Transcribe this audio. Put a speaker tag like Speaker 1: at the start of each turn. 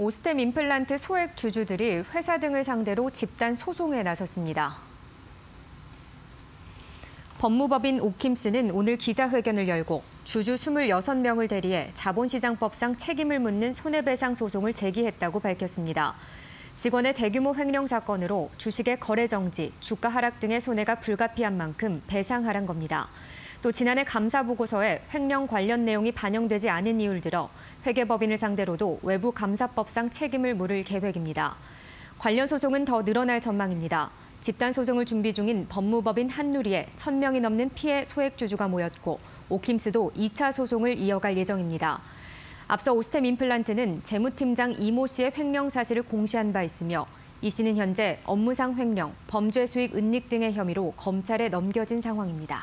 Speaker 1: 오스템 임플란트 소액 주주들이 회사 등을 상대로 집단 소송에 나섰습니다. 법무법인 오킴스는 오늘 기자회견을 열고 주주 26명을 대리해 자본시장법상 책임을 묻는 손해배상 소송을 제기했다고 밝혔습니다. 직원의 대규모 횡령 사건으로 주식의 거래 정지, 주가 하락 등의 손해가 불가피한 만큼 배상하란 겁니다. 또 지난해 감사 보고서에 횡령 관련 내용이 반영되지 않은 이유를 들어 회계법인을 상대로도 외부 감사법상 책임을 물을 계획입니다. 관련 소송은 더 늘어날 전망입니다. 집단 소송을 준비 중인 법무법인 한누리에 1,000명이 넘는 피해 소액 주주가 모였고 오킴스도 2차 소송을 이어갈 예정입니다. 앞서 오스템 임플란트는 재무팀장 이모 씨의 횡령 사실을 공시한 바 있으며 이 씨는 현재 업무상 횡령, 범죄 수익 은닉 등의 혐의로 검찰에 넘겨진 상황입니다.